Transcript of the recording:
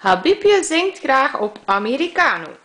Habibje zingt graag op Americano.